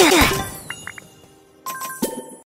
Good.